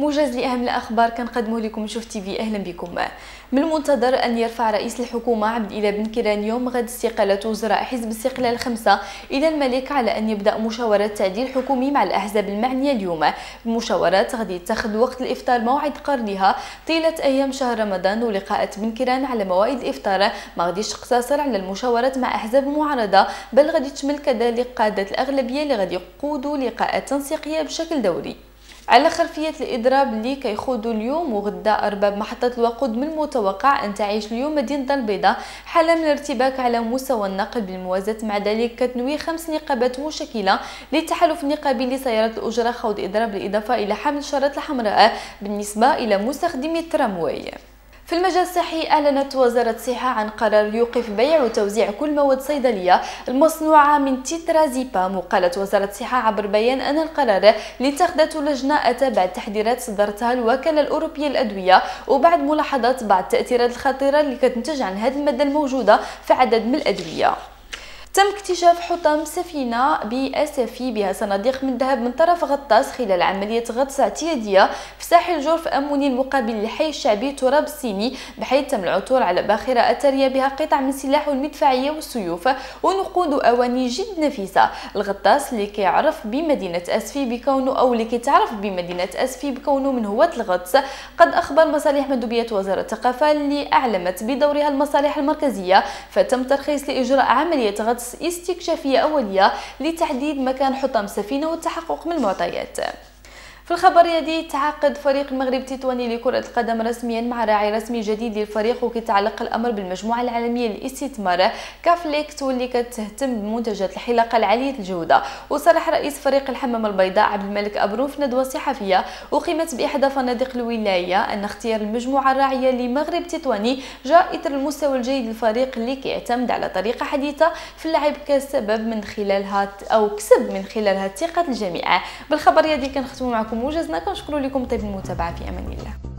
موجز لأهم الأخبار كنقدمه لكم شوف تي في. أهلا بكم. من المنتظر أن يرفع رئيس الحكومة عبد الاله بن كيران يوم غد استقالة وزراء حزب الاستقلال الخمسه إلى الملك على أن يبدأ مشاورات تعديل حكومي مع الأحزاب المعنية اليوم. المشاورات غادي تاخذ وقت الإفطار موعد قرنها. طيلة أيام شهر رمضان ولقاءات بن كيران على موائد الإفطار. ما غاديش تقتصر على المشاورات مع أحزاب المعارضه بل غادي تشمل كذلك قادة الأغلبية اللي غادي يقودوا لقاءات تنسيقية بشكل دوري. على خلفية الإضراب اللي كيخوضوا اليوم وغدا أرباب محطة الوقود من المتوقع أن تعيش اليوم مدينة البيضاء حالة من الارتباك على مستوى النقل بالموازاة مع ذلك كتنوي خمس نقابات مشكلة للتحالف النقابي لسيارات الأجرة خوض إضراب بالإضافة إلى حمل الشارات الحمراء بالنسبة إلى مستخدمي الترامواي. في المجال الصحي أعلنت وزارة الصحة عن قرار يوقف بيع وتوزيع كل مواد صيدلية المصنوعة من تيترازيبام. وقالت وزارة الصحة عبر بيان أن القرار اللي اتخذته لجنة أتى بعد تحذيرات صدرتها الوكالة الأوروبية للأدوية وبعد ملاحظات بعض التأثيرات الخطيرة اللي كتنتج عن هذه المادة الموجودة في عدد من الأدوية. تم اكتشاف حطام سفينة بأسفي بها صناديق من ذهب من طرف غطاس خلال عملية غطس اعتيادية في ساحل جرف أموني المقابل للحي الشعبي تراب الصيني بحيث تم العثور على باخرة أثرية بها قطع من سلاح المدفعية والسيوف ونقود أواني جد نفيسة. الغطاس اللي كيعرف بمدينة أسفي بكونه أو اللي كيتعرف بمدينة أسفي بكونه من هواة الغطس قد أخبر مصالح مندوبية وزارة الثقافة اللي أعلمت بدورها المصالح المركزية. فتم ترخيص لإجراء عملية غطس استكشافية أولية لتحديد مكان حطام السفينة والتحقق من المعطيات. في الخبر يدي تعاقد فريق المغرب التطواني لكرة القدم رسميا مع راعي رسمي جديد للفريق وكيتعلق الأمر بالمجموعة العالمية للاستثمار. كافليكت واللي كتهتم بمنتجات الحلاقة العالية الجودة. وصرح رئيس فريق الحمام البيضاء عبد الملك أبرو في ندوة صحفية. أقيمت بإحدى فنادق الولاية أن اختيار المجموعة الراعية لمغرب تطواني جاء إثر المستوى الجيد للفريق اللي كيعتمد على طريقة حديثة في اللعب كسبب من خلالها أو كسب من خلالها ثقة الجميع بالخبر الرياضي كنختم معكم موجزنا كنشكر لكم طيب المتابعه في أمان الله.